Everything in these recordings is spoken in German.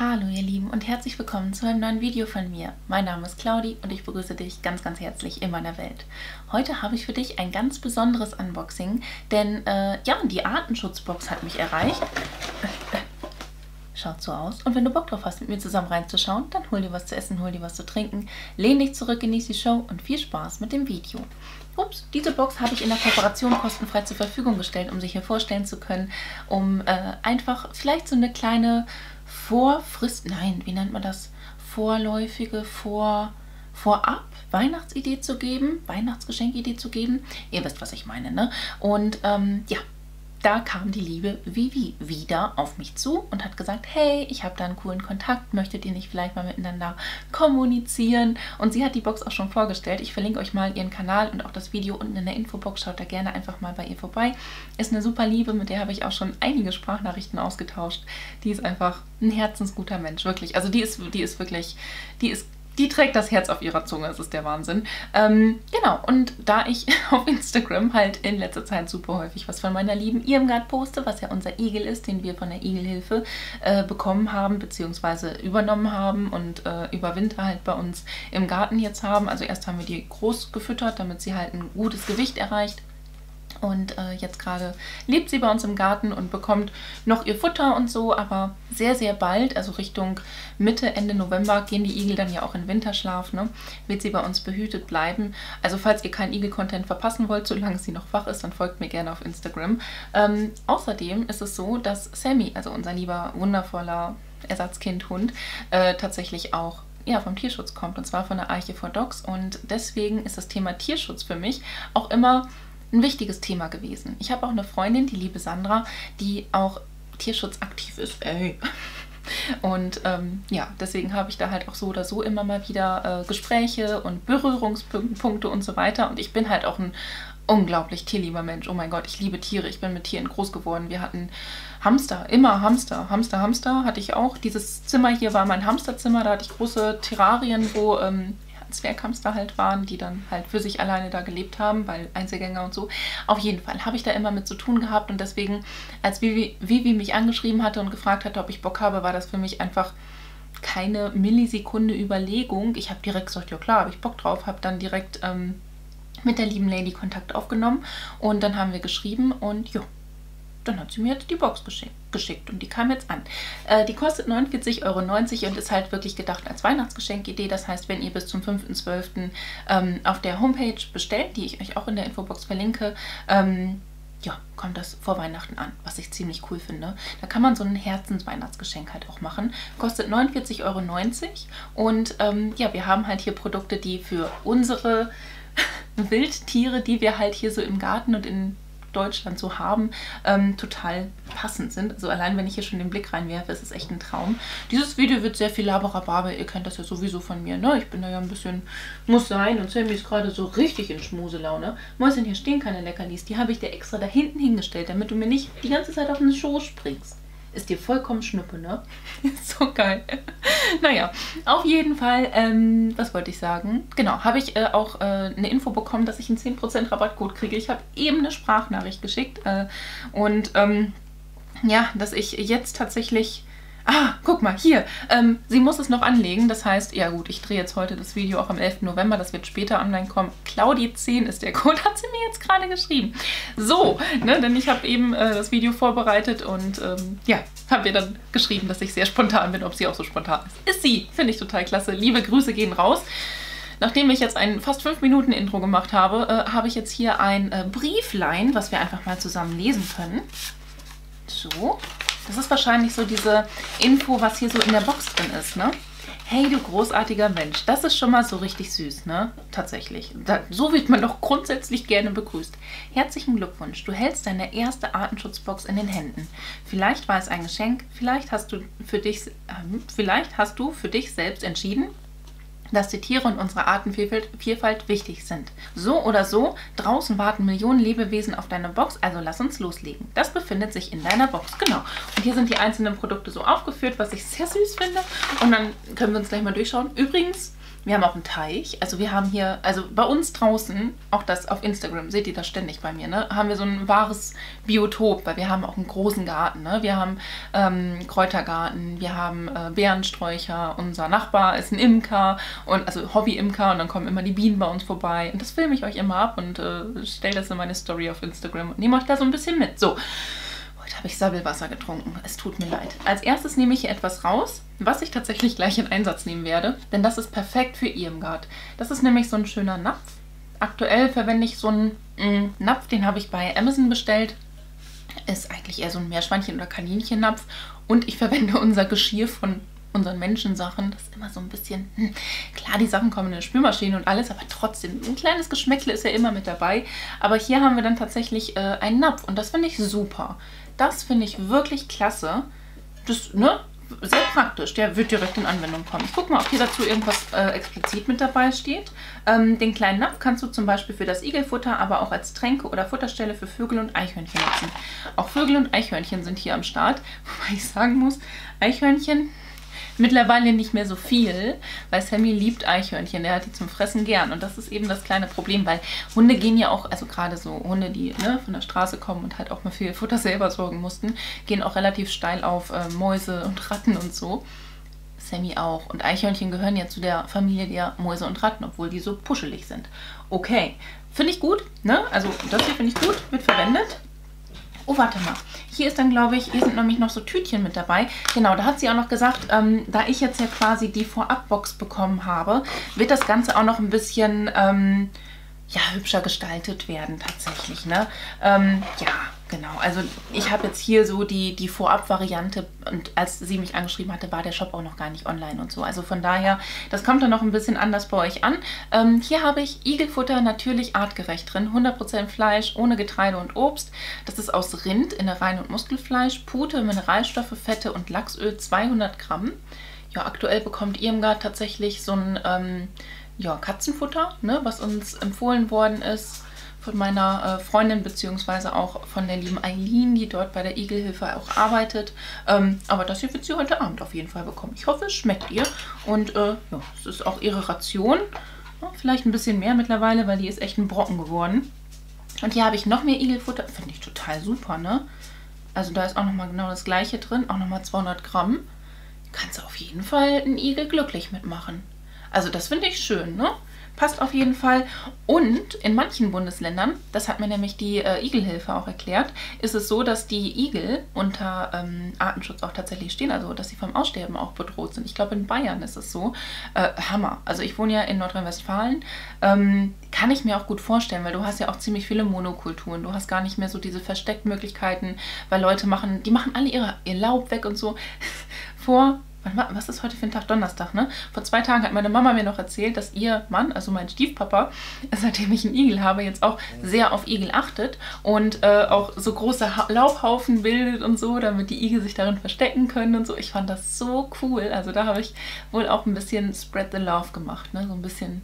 Hallo ihr Lieben und herzlich willkommen zu einem neuen Video von mir. Mein Name ist Claudi und ich begrüße dich ganz ganz herzlich in meiner Welt. Heute habe ich für dich ein ganz besonderes Unboxing, denn äh, ja, die Artenschutzbox hat mich erreicht. Schaut so aus. Und wenn du Bock drauf hast, mit mir zusammen reinzuschauen, dann hol dir was zu essen, hol dir was zu trinken, lehn dich zurück, genieß die Show und viel Spaß mit dem Video. Ups, diese Box habe ich in der Kooperation kostenfrei zur Verfügung gestellt, um sich hier vorstellen zu können, um äh, einfach vielleicht so eine kleine Vorfrist, nein, wie nennt man das? Vorläufige, vor, vorab Weihnachtsidee zu geben, Weihnachtsgeschenkidee zu geben. Ihr wisst, was ich meine, ne? Und ähm, ja, da kam die liebe Vivi wieder auf mich zu und hat gesagt, hey, ich habe da einen coolen Kontakt, möchtet ihr nicht vielleicht mal miteinander kommunizieren? Und sie hat die Box auch schon vorgestellt. Ich verlinke euch mal ihren Kanal und auch das Video unten in der Infobox. Schaut da gerne einfach mal bei ihr vorbei. Ist eine super Liebe, mit der habe ich auch schon einige Sprachnachrichten ausgetauscht. Die ist einfach ein herzensguter Mensch, wirklich. Also die ist, die ist wirklich, die ist die trägt das Herz auf ihrer Zunge, das ist der Wahnsinn. Ähm, genau, und da ich auf Instagram halt in letzter Zeit super häufig was von meiner lieben Irmgard poste, was ja unser Igel ist, den wir von der Igelhilfe äh, bekommen haben, beziehungsweise übernommen haben und äh, über Winter halt bei uns im Garten jetzt haben. Also erst haben wir die groß gefüttert, damit sie halt ein gutes Gewicht erreicht. Und äh, jetzt gerade lebt sie bei uns im Garten und bekommt noch ihr Futter und so, aber sehr, sehr bald, also Richtung Mitte, Ende November, gehen die Igel dann ja auch in Winterschlaf, ne? wird sie bei uns behütet bleiben. Also falls ihr keinen Igel-Content verpassen wollt, solange sie noch wach ist, dann folgt mir gerne auf Instagram. Ähm, außerdem ist es so, dass Sammy, also unser lieber, wundervoller Ersatzkindhund, äh, tatsächlich auch ja, vom Tierschutz kommt und zwar von der Arche for Dogs und deswegen ist das Thema Tierschutz für mich auch immer ein wichtiges Thema gewesen. Ich habe auch eine Freundin, die liebe Sandra, die auch tierschutzaktiv ist. Ey. Und ähm, ja, deswegen habe ich da halt auch so oder so immer mal wieder äh, Gespräche und Berührungspunkte und so weiter. Und ich bin halt auch ein unglaublich tierlieber Mensch. Oh mein Gott, ich liebe Tiere. Ich bin mit Tieren groß geworden. Wir hatten Hamster, immer Hamster, Hamster, Hamster hatte ich auch. Dieses Zimmer hier war mein Hamsterzimmer. Da hatte ich große Terrarien, wo ähm, Zwerghamster halt waren, die dann halt für sich alleine da gelebt haben, weil Einzelgänger und so. Auf jeden Fall habe ich da immer mit zu tun gehabt und deswegen, als Vivi, Vivi mich angeschrieben hatte und gefragt hatte, ob ich Bock habe, war das für mich einfach keine Millisekunde Überlegung. Ich habe direkt gesagt, ja klar, habe ich Bock drauf, habe dann direkt ähm, mit der lieben Lady Kontakt aufgenommen und dann haben wir geschrieben und ja, dann hat sie mir die Box geschickt, geschickt und die kam jetzt an. Äh, die kostet 49,90 Euro und ist halt wirklich gedacht als Weihnachtsgeschenkidee. Das heißt, wenn ihr bis zum 5.12. Ähm, auf der Homepage bestellt, die ich euch auch in der Infobox verlinke, ähm, ja, kommt das vor Weihnachten an, was ich ziemlich cool finde. Da kann man so ein Herzensweihnachtsgeschenk halt auch machen. Kostet 49,90 Euro und ähm, ja, wir haben halt hier Produkte, die für unsere Wildtiere, die wir halt hier so im Garten und in Deutschland so haben, ähm, total passend sind. Also allein, wenn ich hier schon den Blick reinwerfe, ist es echt ein Traum. Dieses Video wird sehr viel Laberababe. Ihr kennt das ja sowieso von mir, ne? Ich bin da ja ein bisschen, muss sein. Und Sammy ist gerade so richtig in Schmuselaune. Mäuschen, hier stehen keine Leckerlis. Die habe ich dir extra da hinten hingestellt, damit du mir nicht die ganze Zeit auf den Schoß springst ist dir vollkommen schnuppe, ne? so geil. naja, auf jeden Fall, ähm, was wollte ich sagen? Genau, habe ich äh, auch äh, eine Info bekommen, dass ich einen 10% Rabattcode kriege. Ich habe eben eine Sprachnachricht geschickt äh, und ähm, ja, dass ich jetzt tatsächlich Ah, guck mal, hier. Ähm, sie muss es noch anlegen. Das heißt, ja gut, ich drehe jetzt heute das Video auch am 11. November. Das wird später online kommen. Claudi10 ist der Code, hat sie mir jetzt gerade geschrieben. So, ne, denn ich habe eben äh, das Video vorbereitet und ähm, ja, habe ihr dann geschrieben, dass ich sehr spontan bin, ob sie auch so spontan ist. Ist sie, finde ich total klasse. Liebe Grüße gehen raus. Nachdem ich jetzt ein fast 5 Minuten Intro gemacht habe, äh, habe ich jetzt hier ein äh, Brieflein, was wir einfach mal zusammen lesen können. So, das ist wahrscheinlich so diese Info, was hier so in der Box drin ist, ne? Hey, du großartiger Mensch. Das ist schon mal so richtig süß, ne? Tatsächlich. Da, so wird man doch grundsätzlich gerne begrüßt. Herzlichen Glückwunsch. Du hältst deine erste Artenschutzbox in den Händen. Vielleicht war es ein Geschenk, vielleicht hast du für dich, äh, vielleicht hast du für dich selbst entschieden, dass die Tiere und unsere Artenvielfalt wichtig sind. So oder so, draußen warten Millionen Lebewesen auf deine Box, also lass uns loslegen. Das befindet sich in deiner Box, genau. Und hier sind die einzelnen Produkte so aufgeführt, was ich sehr süß finde. Und dann können wir uns gleich mal durchschauen. Übrigens, Wir haben auch einen Teich. Also wir haben hier, also bei uns draußen, auch das auf Instagram, seht ihr das ständig bei mir, ne? Haben wir so ein wahres Biotop, weil wir haben auch einen großen Garten, ne? Wir haben ähm, Kräutergarten, wir haben äh, Beerensträucher, unser Nachbar ist ein Imker und also Hobby-Imker und dann kommen immer die Bienen bei uns vorbei. Und das filme ich euch immer ab und äh, stelle das in meine Story auf Instagram und nehme euch da so ein bisschen mit. So. Heute habe ich Sabbelwasser getrunken. Es tut mir leid. Als erstes nehme ich hier etwas raus, was ich tatsächlich gleich in Einsatz nehmen werde. Denn das ist perfekt für Irmgard. Das ist nämlich so ein schöner Napf. Aktuell verwende ich so einen mh, mm, Napf, den habe ich bei Amazon bestellt. Ist eigentlich eher so ein Meerschweinchen- oder Kaninchennapf. Und ich verwende unser Geschirr von unseren Menschensachen. Das ist immer so ein bisschen, hm, klar, die Sachen kommen in eine Spülmaschine und alles, aber trotzdem, ein kleines Geschmäckle ist ja immer mit dabei. Aber hier haben wir dann tatsächlich äh, einen Napf und das finde ich super. Das finde ich wirklich klasse. Das, ne? Sehr praktisch. Der wird direkt in Anwendung kommen. Ich gucke mal, ob hier dazu irgendwas äh, explizit mit dabei steht. Ähm, den kleinen Napf kannst du zum Beispiel für das Igelfutter, aber auch als Tränke oder Futterstelle für Vögel und Eichhörnchen nutzen. Auch Vögel und Eichhörnchen sind hier am Start. Wobei ich sagen muss, Eichhörnchen Mittlerweile nicht mehr so viel, weil Sammy liebt Eichhörnchen. Der hat die zum Fressen gern. Und das ist eben das kleine Problem, weil Hunde gehen ja auch, also gerade so Hunde, die ne, von der Straße kommen und halt auch mal viel Futter selber sorgen mussten, gehen auch relativ steil auf äh, Mäuse und Ratten und so. Sammy auch. Und Eichhörnchen gehören ja zu der Familie der Mäuse und Ratten, obwohl die so puschelig sind. Okay, finde ich gut. Ne? Also das hier finde ich gut, wird verwendet. Oh, warte mal. Hier ist dann, glaube ich, hier sind nämlich noch so Tütchen mit dabei. Genau, da hat sie auch noch gesagt, ähm, da ich jetzt ja quasi die Vorabbox bekommen habe, wird das Ganze auch noch ein bisschen ähm, ja, hübscher gestaltet werden tatsächlich. Ne? Ähm, ja, Genau, also ich habe jetzt hier so die, die Vorab-Variante und als sie mich angeschrieben hatte, war der Shop auch noch gar nicht online und so. Also von daher, das kommt dann noch ein bisschen anders bei euch an. Ähm, hier habe ich Igelfutter natürlich artgerecht drin, 100% Fleisch, ohne Getreide und Obst. Das ist aus Rind, Innereien und Muskelfleisch, Pute, Mineralstoffe, Fette und Lachsöl, 200 Gramm. Ja, aktuell bekommt Irmgard tatsächlich so ein ähm, ja, Katzenfutter, ne, was uns empfohlen worden ist von meiner äh, Freundin beziehungsweise auch von der lieben Eileen, die dort bei der Igelhilfe auch arbeitet. Ähm, aber das hier wird sie heute Abend auf jeden Fall bekommen. Ich hoffe, es schmeckt ihr. Und äh, ja, es ist auch ihre Ration. Ja, vielleicht ein bisschen mehr mittlerweile, weil die ist echt ein Brocken geworden. Und hier habe ich noch mehr Igelfutter. Finde ich total super, ne? Also da ist auch nochmal genau das gleiche drin. Auch nochmal 200 Gramm. Kannst du auf jeden Fall einen Igel glücklich mitmachen. Also das finde ich schön, ne? Passt auf jeden Fall. Und in manchen Bundesländern, das hat mir nämlich die äh, Igelhilfe auch erklärt, ist es so, dass die Igel unter ähm, Artenschutz auch tatsächlich stehen, also dass sie vom Aussterben auch bedroht sind. Ich glaube, in Bayern ist es so. Äh, Hammer. Also ich wohne ja in Nordrhein-Westfalen. Ähm, kann ich mir auch gut vorstellen, weil du hast ja auch ziemlich viele Monokulturen. Du hast gar nicht mehr so diese Versteckmöglichkeiten, weil Leute machen, die machen alle ihre, ihr Laub weg und so. Vor was ist heute für ein Tag? Donnerstag, ne? Vor zwei Tagen hat meine Mama mir noch erzählt, dass ihr Mann, also mein Stiefpapa, seitdem ich einen Igel habe, jetzt auch sehr auf Igel achtet und äh, auch so große ha Laubhaufen bildet und so, damit die Igel sich darin verstecken können und so. Ich fand das so cool. Also da habe ich wohl auch ein bisschen Spread the Love gemacht, ne? So ein bisschen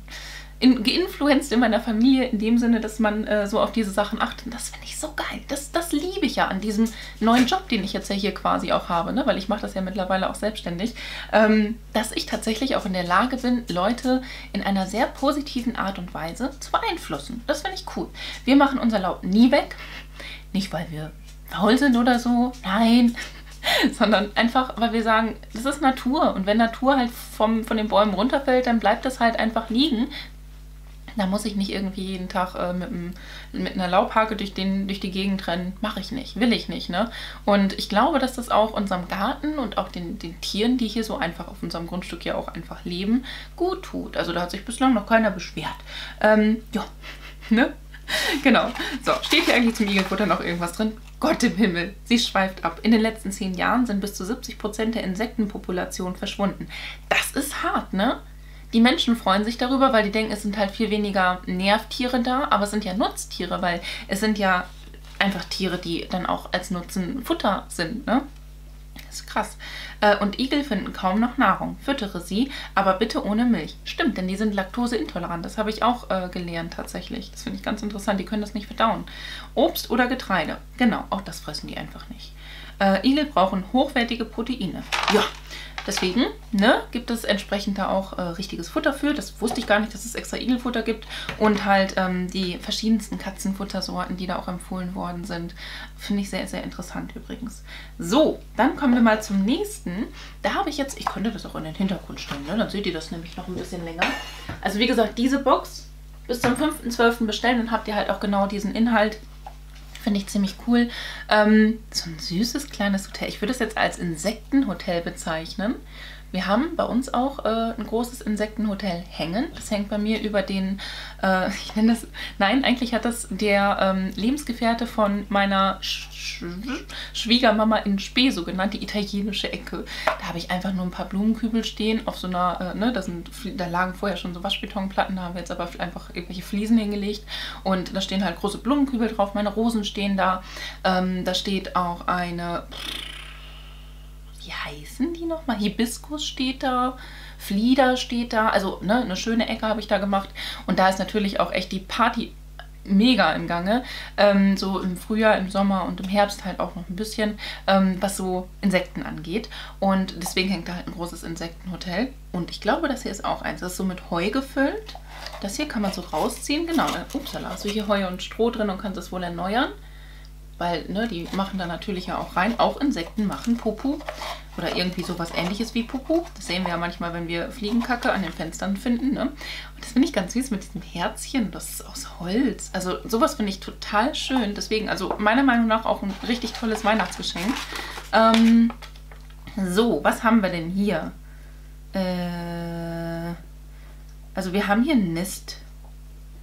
in, geinfluenced in meiner Familie in dem Sinne, dass man äh, so auf diese Sachen achtet. Und das finde ich so geil. Das, das liebe ich ja an diesem neuen Job, den ich jetzt ja hier quasi auch habe, ne? weil ich mache das ja mittlerweile auch selbstständig, ähm, dass ich tatsächlich auch in der Lage bin, Leute in einer sehr positiven Art und Weise zu beeinflussen. Das finde ich cool. Wir machen unser Laub nie weg. Nicht, weil wir faul sind oder so. Nein, sondern einfach, weil wir sagen, das ist Natur und wenn Natur halt vom, von den Bäumen runterfällt, dann bleibt das halt einfach liegen. Da muss ich nicht irgendwie jeden Tag äh, mit, mit, einer Laubhake durch, den, durch die Gegend rennen. Mache ich nicht, will ich nicht. Ne? Und ich glaube, dass das auch unserem Garten und auch den, den Tieren, die hier so einfach auf unserem Grundstück ja auch einfach leben, gut tut. Also da hat sich bislang noch keiner beschwert. Ähm, ja, ne? Genau. So, steht hier eigentlich zum Igelfutter noch irgendwas drin? Gott im Himmel, sie schweift ab. In den letzten zehn Jahren sind bis zu 70 Prozent der Insektenpopulation verschwunden. Das ist hart, ne? Die Menschen freuen sich darüber, weil die denken, es sind halt viel weniger Nervtiere da, aber es sind ja Nutztiere, weil es sind ja einfach Tiere, die dann auch als Nutzen Futter sind, ne? Das ist krass. Äh, und Igel finden kaum noch Nahrung. Füttere sie, aber bitte ohne Milch. Stimmt, denn die sind laktoseintolerant. Das habe ich auch äh, gelernt tatsächlich. Das finde ich ganz interessant. Die können das nicht verdauen. Obst oder Getreide. Genau, auch das fressen die einfach nicht. Äh, Igel brauchen hochwertige Proteine. Ja, Deswegen ne, gibt es entsprechend da auch äh, richtiges Futter für. Das wusste ich gar nicht, dass es extra Igelfutter gibt. Und halt ähm, die verschiedensten Katzenfuttersorten, die da auch empfohlen worden sind. Finde ich sehr, sehr interessant übrigens. So, dann kommen wir mal zum nächsten. Da habe ich jetzt, ich könnte das auch in den Hintergrund stellen, ne? dann seht ihr das nämlich noch ein bisschen länger. Also wie gesagt, diese Box bis zum 5.12. bestellen, dann habt ihr halt auch genau diesen Inhalt Finde ich ziemlich cool. Ähm, so ein süßes kleines Hotel. Ich würde es jetzt als Insektenhotel bezeichnen. Wir haben bei uns auch äh, ein großes Insektenhotel hängen. Das hängt bei mir über den, äh, ich nenne das, nein, eigentlich hat das der ähm, Lebensgefährte von meiner Sch Sch Schwiegermama in Spee, so genannt, die italienische Ecke. Da habe ich einfach nur ein paar Blumenkübel stehen auf so einer, äh, ne, da, sind, da lagen vorher schon so Waschbetonplatten, da haben wir jetzt aber einfach irgendwelche Fliesen hingelegt und da stehen halt große Blumenkübel drauf, meine Rosen stehen da. Ähm, da steht auch eine wie heißen die nochmal? Hibiskus steht da, Flieder steht da. Also ne, eine schöne Ecke habe ich da gemacht. Und da ist natürlich auch echt die Party mega im Gange. Ähm, so im Frühjahr, im Sommer und im Herbst halt auch noch ein bisschen, ähm, was so Insekten angeht. Und deswegen hängt da halt ein großes Insektenhotel. Und ich glaube, das hier ist auch eins. Das ist so mit Heu gefüllt. Das hier kann man so rausziehen. Genau, dann, upsala, hast du hier Heu und Stroh drin und kannst das wohl erneuern weil ne, die machen da natürlich ja auch rein. Auch Insekten machen Pupu oder irgendwie sowas ähnliches wie Pupu. Das sehen wir ja manchmal, wenn wir Fliegenkacke an den Fenstern finden. Ne? Und das finde ich ganz süß mit diesem Herzchen. Das ist aus Holz. Also sowas finde ich total schön. Deswegen, also meiner Meinung nach auch ein richtig tolles Weihnachtsgeschenk. Ähm, so, was haben wir denn hier? Äh, also wir haben hier ein Nist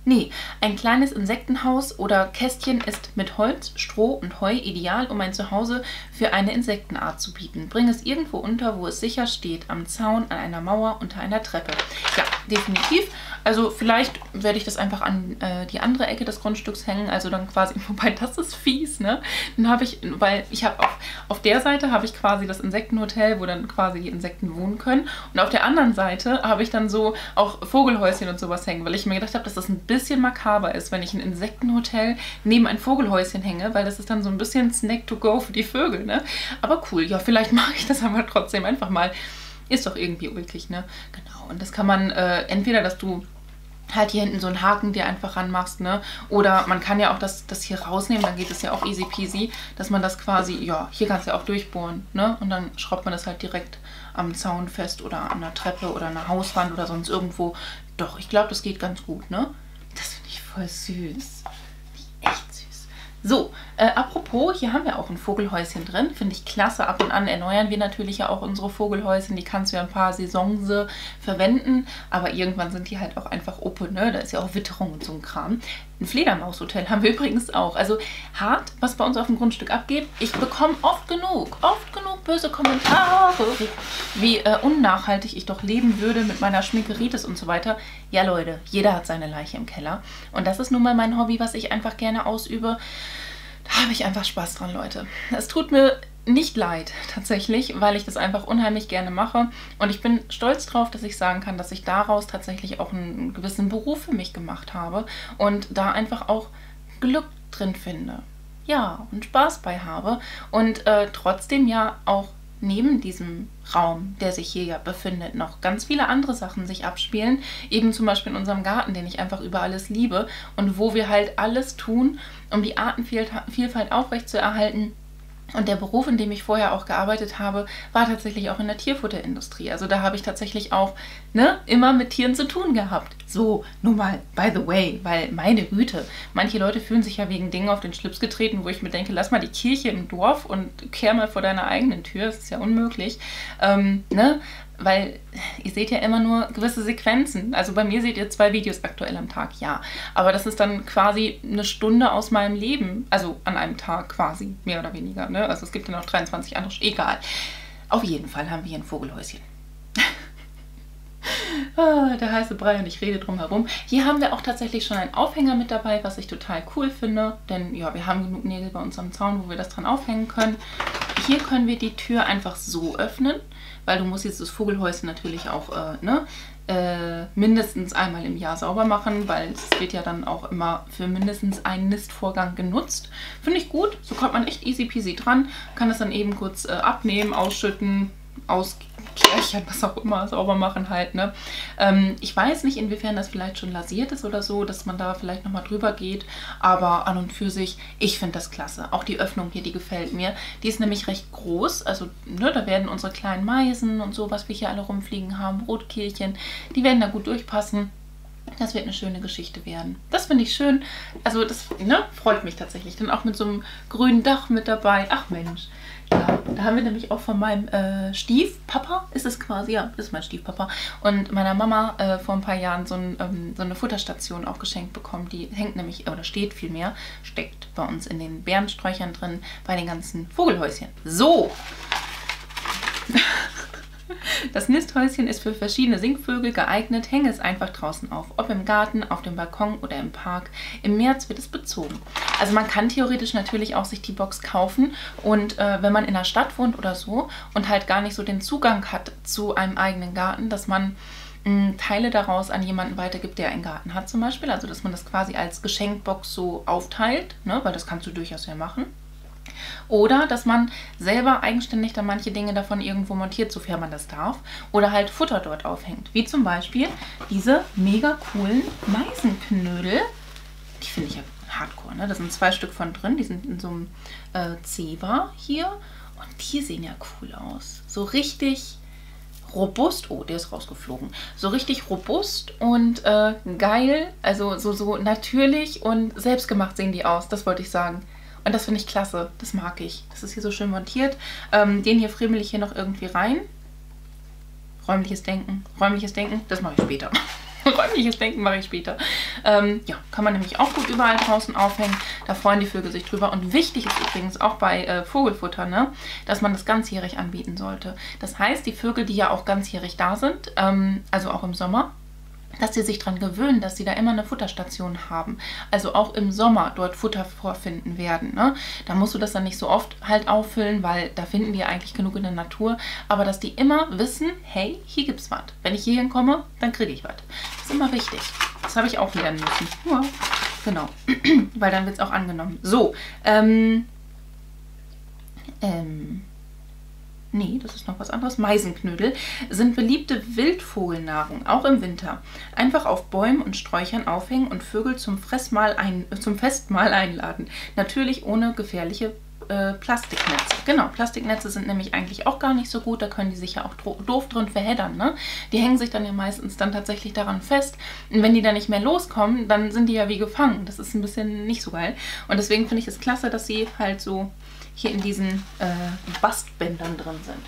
Nee, ein kleines Insektenhaus oder Kästchen ist mit Holz, Stroh und Heu ideal, um ein Zuhause für eine Insektenart zu bieten. Bring es irgendwo unter, wo es sicher steht, am Zaun, an einer Mauer, unter einer Treppe. Ja, definitiv. Also vielleicht werde ich das einfach an äh, die andere Ecke des Grundstücks hängen, also dann quasi, wobei das ist fies, ne? Dann habe ich, weil ich habe auf, auf der Seite habe ich quasi das Insektenhotel, wo dann quasi die Insekten wohnen können und auf der anderen Seite habe ich dann so auch Vogelhäuschen und sowas hängen, weil ich mir gedacht habe, dass das ein bisschen makaber ist, wenn ich ein Insektenhotel neben ein Vogelhäuschen hänge, weil das ist dann so ein bisschen Snack to go für die Vögel, ne? Aber cool, ja, vielleicht mache ich das aber trotzdem einfach mal. Ist doch irgendwie ulkig, ne? Genau. Und das kann man äh, entweder, dass du halt hier hinten so einen Haken dir einfach ranmachst, ne? Oder man kann ja auch das, das hier rausnehmen, dann geht es ja auch easy peasy, dass man das quasi, ja, hier kannst du ja auch durchbohren, ne? Und dann schraubt man das halt direkt am Zaun fest oder an der Treppe oder an der Hauswand oder sonst irgendwo. Doch, ich glaube, das geht ganz gut, ne? Das finde ich voll süß. Echt süß. So, äh, apropos, hier haben wir auch ein Vogelhäuschen drin. Finde ich klasse. Ab und an erneuern wir natürlich ja auch unsere Vogelhäuschen. Die kannst du ja ein paar Saisons verwenden. Aber irgendwann sind die halt auch einfach open. Ne? Da ist ja auch Witterung und so ein Kram. Ein Fledermaushotel haben wir übrigens auch. Also hart, was bei uns auf dem Grundstück abgeht. Ich bekomme oft genug, oft genug böse Kommentare, wie äh, unnachhaltig ich doch leben würde mit meiner Schminkeritis und so weiter. Ja Leute, jeder hat seine Leiche im Keller. Und das ist nun mal mein Hobby, was ich einfach gerne ausübe. Da habe ich einfach Spaß dran, Leute. Es tut mir nicht leid, tatsächlich, weil ich das einfach unheimlich gerne mache. Und ich bin stolz drauf, dass ich sagen kann, dass ich daraus tatsächlich auch einen gewissen Beruf für mich gemacht habe und da einfach auch Glück drin finde. Ja, und Spaß bei habe. Und äh, trotzdem ja auch neben diesem Raum, der sich hier ja befindet, noch ganz viele andere Sachen sich abspielen. Eben zum Beispiel in unserem Garten, den ich einfach über alles liebe und wo wir halt alles tun, um die Artenvielfalt aufrechtzuerhalten und der Beruf, in dem ich vorher auch gearbeitet habe, war tatsächlich auch in der Tierfutterindustrie. Also da habe ich tatsächlich auch ne, immer mit Tieren zu tun gehabt. So, nur mal, by the way, weil meine Güte, manche Leute fühlen sich ja wegen Dingen auf den Schlips getreten, wo ich mir denke, lass mal die Kirche im Dorf und kehr mal vor deiner eigenen Tür. Das ist ja unmöglich. Ähm, ne? Weil ihr seht ja immer nur gewisse Sequenzen. Also bei mir seht ihr zwei Videos aktuell am Tag, ja. Aber das ist dann quasi eine Stunde aus meinem Leben, also an einem Tag quasi, mehr oder weniger. Ne? Also es gibt ja noch 23 andere, egal. Auf jeden Fall haben wir hier ein Vogelhäuschen. ah, der heiße Brei und ich rede drum herum. Hier haben wir auch tatsächlich schon einen Aufhänger mit dabei, was ich total cool finde. Denn ja, wir haben genug Nägel bei uns am Zaun, wo wir das dran aufhängen können. Hier können wir die Tür einfach so öffnen weil du musst jetzt das Vogelhäuschen natürlich auch äh, ne, äh, mindestens einmal im Jahr sauber machen, weil es wird ja dann auch immer für mindestens einen Nistvorgang genutzt. Finde ich gut, so kommt man echt easy peasy dran, kann das dann eben kurz äh, abnehmen, ausschütten, auskärchern, was auch immer, sauber machen halt. Ne? Ähm, ich weiß nicht, inwiefern das vielleicht schon lasiert ist oder so, dass man da vielleicht nochmal drüber geht. Aber an und für sich, ich finde das klasse. Auch die Öffnung hier, die gefällt mir. Die ist nämlich recht groß. Also ne, da werden unsere kleinen Meisen und so, was wir hier alle rumfliegen haben, Rotkehlchen, die werden da gut durchpassen. Das wird eine schöne Geschichte werden. Das finde ich schön. Also das ne, freut mich tatsächlich. Dann auch mit so einem grünen Dach mit dabei. Ach Mensch. Da haben wir nämlich auch von meinem äh, Stiefpapa, ist es quasi, ja, ist mein Stiefpapa, und meiner Mama äh, vor ein paar Jahren so, ein, ähm, so, eine Futterstation auch geschenkt bekommen. Die hängt nämlich, oder steht vielmehr, steckt bei uns in den Bärensträuchern drin, bei den ganzen Vogelhäuschen. So! Das Nisthäuschen ist für verschiedene Singvögel geeignet. Hänge es einfach draußen auf, ob im Garten, auf dem Balkon oder im Park. Im März wird es bezogen. Also man kann theoretisch natürlich auch sich die Box kaufen und äh, wenn man in der Stadt wohnt oder so und halt gar nicht so den Zugang hat zu einem eigenen Garten, dass man hm, Teile daraus an jemanden weitergibt, der einen Garten hat zum Beispiel. Also dass man das quasi als Geschenkbox so aufteilt, ne? weil das kannst du durchaus ja machen. Oder dass man selber eigenständig dann manche Dinge davon irgendwo montiert, sofern man das darf. Oder halt Futter dort aufhängt. Wie zum Beispiel diese mega coolen Meisenknödel. Die finde ich ja hardcore, ne? Da sind zwei Stück von drin. Die sind in so einem äh, Zebra hier. Und die sehen ja cool aus. So richtig robust. Oh, der ist rausgeflogen. So richtig robust und äh, geil. Also so, so natürlich und selbstgemacht sehen die aus. Das wollte ich sagen. Und das finde ich klasse. Das mag ich. Das ist hier so schön montiert. Ähm, den hier friemel ich hier noch irgendwie rein. Räumliches Denken. Räumliches Denken, das mache ich später. Räumliches Denken mache ich später. Ähm, ja, kann man nämlich auch gut überall draußen aufhängen. Da freuen die Vögel sich drüber. Und wichtig ist übrigens auch bei äh, Vogelfutter, ne, dass man das ganzjährig anbieten sollte. Das heißt, die Vögel, die ja auch ganzjährig da sind, ähm, also auch im Sommer, dass sie sich daran gewöhnen, dass sie da immer eine Futterstation haben. Also auch im Sommer dort Futter vorfinden werden. Ne? Da musst du das dann nicht so oft halt auffüllen, weil da finden die eigentlich genug in der Natur. Aber dass die immer wissen, hey, hier gibt's was. Wenn ich hierhin komme, dann kriege ich was. Das ist immer wichtig. Das habe ich auch lernen müssen. Ja, genau. weil dann wird es auch angenommen. So, ähm, ähm, nee, das ist noch was anderes, Meisenknödel, sind beliebte Wildvogelnahrung, auch im Winter. Einfach auf Bäumen und Sträuchern aufhängen und Vögel zum, Fressmahl ein, zum Festmahl einladen. Natürlich ohne gefährliche äh, Plastiknetze. Genau, Plastiknetze sind nämlich eigentlich auch gar nicht so gut. Da können die sich ja auch doof drin verheddern. Ne? Die hängen sich dann ja meistens dann tatsächlich daran fest. Und wenn die dann nicht mehr loskommen, dann sind die ja wie gefangen. Das ist ein bisschen nicht so geil. Und deswegen finde ich es klasse, dass sie halt so hier in diesen äh, Bastbändern drin sind.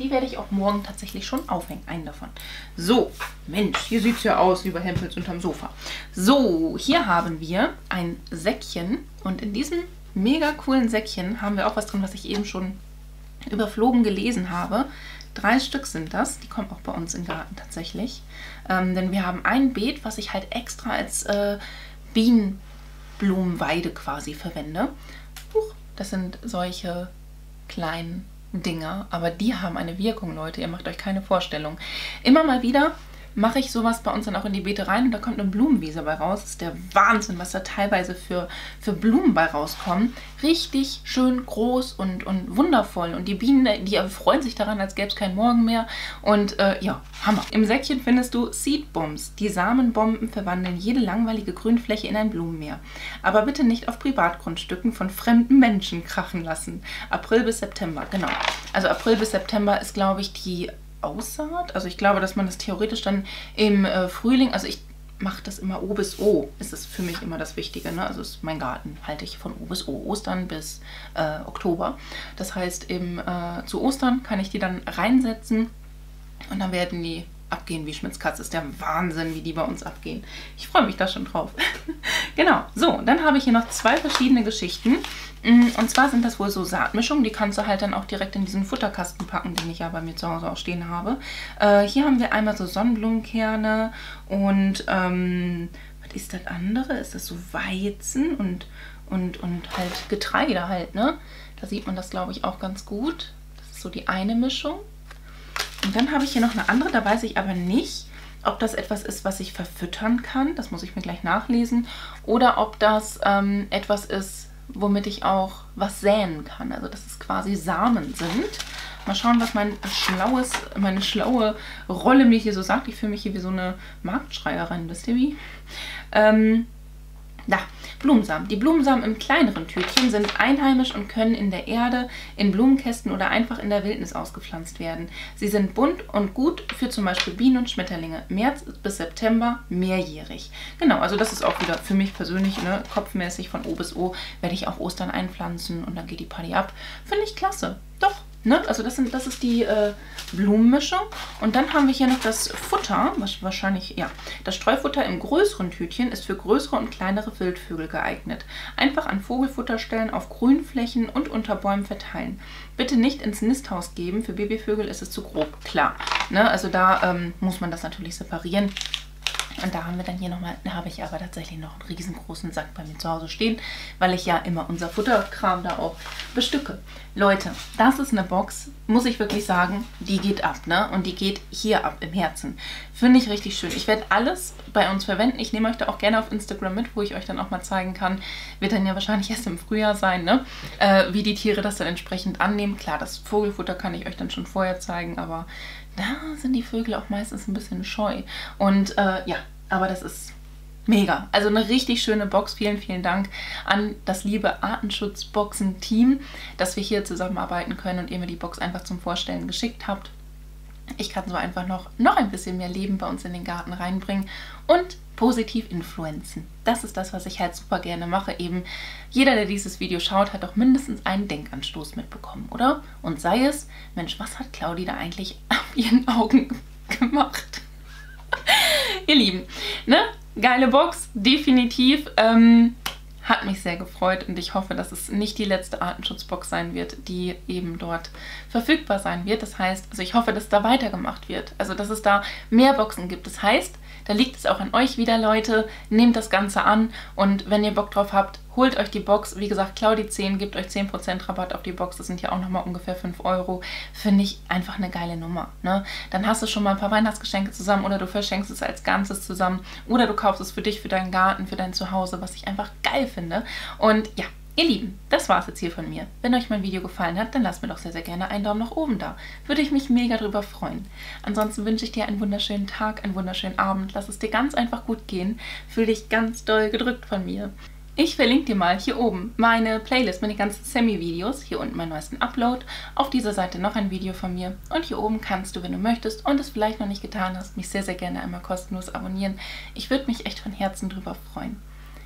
Die werde ich auch morgen tatsächlich schon aufhängen. Einen davon. So, Mensch, hier sieht es ja aus wie bei Hempels unterm Sofa. So, hier haben wir ein Säckchen. Und in diesem mega coolen Säckchen haben wir auch was drin, was ich eben schon überflogen gelesen habe. Drei Stück sind das. Die kommen auch bei uns im Garten tatsächlich. Ähm, denn wir haben ein Beet, was ich halt extra als äh, Bienenblumenweide quasi verwende. Das sind solche kleinen Dinger, aber die haben eine Wirkung, Leute. Ihr macht euch keine Vorstellung. Immer mal wieder mache ich sowas bei uns dann auch in die Beete rein und da kommt eine Blumenwiese bei raus. Das ist der Wahnsinn, was da teilweise für, für Blumen bei rauskommen. Richtig schön groß und, und wundervoll. Und die Bienen, die freuen sich daran, als gäbe es keinen Morgen mehr. Und äh, ja, Hammer. Im Säckchen findest du Seedbombs. Die Samenbomben verwandeln jede langweilige Grünfläche in ein Blumenmeer. Aber bitte nicht auf Privatgrundstücken von fremden Menschen krachen lassen. April bis September, genau. Also April bis September ist, glaube ich, die Aussaat. Also ich glaube, dass man das theoretisch dann im äh, Frühling, also ich mache das immer O bis O, ist das für mich immer das Wichtige. Ne? Also ist mein Garten halte ich von O bis O, Ostern bis äh, Oktober. Das heißt, im, äh, zu Ostern kann ich die dann reinsetzen und dann werden die abgehen wie Schmitz Katz. Ist der Wahnsinn, wie die bei uns abgehen. Ich freue mich da schon drauf. genau, so, dann habe ich hier noch zwei verschiedene Geschichten. Mm, und zwar sind das wohl so Saatmischungen, die kannst du halt dann auch direkt in diesen Futterkasten packen, den ich ja bei mir zu Hause auch stehen habe. Äh, hier haben wir einmal so Sonnenblumenkerne und ähm, was ist das andere? Ist das so Weizen und, und, und halt Getreide halt, ne? Da sieht man das, glaube ich, auch ganz gut. Das ist so die eine Mischung. Und dann habe ich hier noch eine andere, da weiß ich aber nicht, ob das etwas ist, was ich verfüttern kann. Das muss ich mir gleich nachlesen. Oder ob das ähm, etwas ist, womit ich auch was säen kann. Also dass es quasi Samen sind. Mal schauen, was mein schlaues, meine schlaue Rolle mir hier so sagt. Ich fühle mich hier wie so eine Marktschreierin, wisst ihr wie? Ähm, da, Blumensamen. Die Blumensamen im kleineren Tütchen sind einheimisch und können in der Erde, in Blumenkästen oder einfach in der Wildnis ausgepflanzt werden. Sie sind bunt und gut für zum Beispiel Bienen und Schmetterlinge. März bis September mehrjährig. Genau, also das ist auch wieder für mich persönlich, ne, kopfmäßig von O bis O, werde ich auch Ostern einpflanzen und dann geht die Party ab. Finde ich klasse. Doch, Ne? Also das, sind, das ist die äh, Blumenmischung. Und dann haben wir hier noch das Futter, was wahrscheinlich, ja, das Streufutter im größeren Tütchen ist für größere und kleinere Wildvögel geeignet. Einfach an Vogelfutterstellen auf Grünflächen und unter Bäumen verteilen. Bitte nicht ins Nisthaus geben, für Babyvögel ist es zu grob, klar. Ne? Also da ähm, muss man das natürlich separieren. Und da haben wir dann hier nochmal, da habe ich aber tatsächlich noch einen riesengroßen Sack bei mir zu Hause stehen, weil ich ja immer unser Futterkram da auch bestücke. Leute, das ist eine Box, muss ich wirklich sagen, die geht ab, ne? Und die geht hier ab im Herzen. Finde ich richtig schön. Ich werde alles bei uns verwenden. Ich nehme euch da auch gerne auf Instagram mit, wo ich euch dann auch mal zeigen kann. Wird dann ja wahrscheinlich erst im Frühjahr sein, ne? Äh, wie die Tiere das dann entsprechend annehmen. Klar, das Vogelfutter kann ich euch dann schon vorher zeigen, aber da sind die Vögel auch meistens ein bisschen scheu. Und äh, ja, aber das ist mega. Also eine richtig schöne Box. Vielen, vielen Dank an das liebe Artenschutzboxen-Team, dass wir hier zusammenarbeiten können und ihr mir die Box einfach zum Vorstellen geschickt habt. Ich kann so einfach noch, noch ein bisschen mehr Leben bei uns in den Garten reinbringen und positiv influenzen. Das ist das, was ich halt super gerne mache. Eben jeder, der dieses Video schaut, hat doch mindestens einen Denkanstoß mitbekommen, oder? Und sei es, Mensch, was hat Claudi da eigentlich ihren Augen gemacht? Ihr Lieben, ne? Geile Box, definitiv. Ähm, hat mich sehr gefreut und ich hoffe, dass es nicht die letzte Artenschutzbox sein wird, die eben dort verfügbar sein wird. Das heißt, also ich hoffe, dass da weitergemacht wird. Also, dass es da mehr Boxen gibt. Das heißt, da liegt es auch an euch wieder, Leute. Nehmt das Ganze an und wenn ihr Bock drauf habt, holt euch die Box. Wie gesagt, Claudi 10 gibt euch 10% Rabatt auf die Box. Das sind ja auch nochmal ungefähr 5 Euro. Finde ich einfach eine geile Nummer. Ne? Dann hast du schon mal ein paar Weihnachtsgeschenke zusammen oder du verschenkst es als Ganzes zusammen oder du kaufst es für dich, für deinen Garten, für dein Zuhause, was ich einfach geil finde. Und ja, Ihr Lieben, das war es jetzt hier von mir. Wenn euch mein Video gefallen hat, dann lasst mir doch sehr, sehr gerne einen Daumen nach oben da. Würde ich mich mega drüber freuen. Ansonsten wünsche ich dir einen wunderschönen Tag, einen wunderschönen Abend. Lass es dir ganz einfach gut gehen. Fühl dich ganz doll gedrückt von mir. Ich verlinke dir mal hier oben meine Playlist den ganzen Semi-Videos, hier unten meinen neuesten Upload, auf dieser Seite noch ein Video von mir und hier oben kannst du, wenn du möchtest und es vielleicht noch nicht getan hast, mich sehr, sehr gerne einmal kostenlos abonnieren. Ich würde mich echt von Herzen drüber freuen.